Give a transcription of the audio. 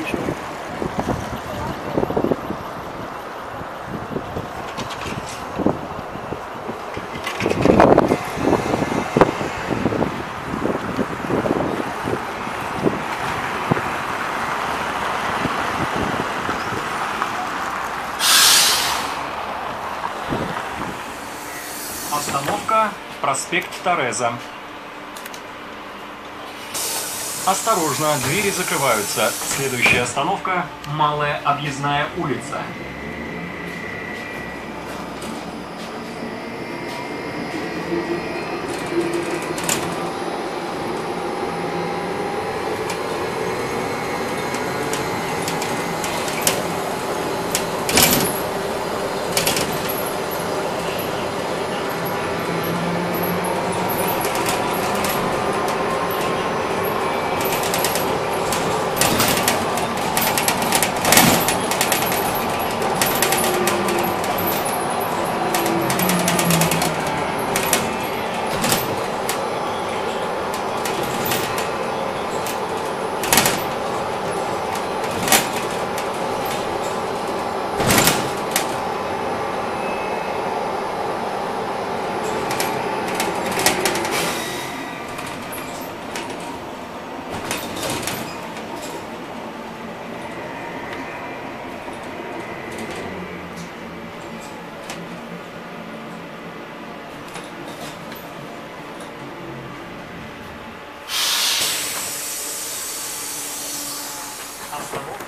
еще. Остановка проспект Тореза. Осторожно, двери закрываются. Следующая остановка – Малая объездная улица. house level.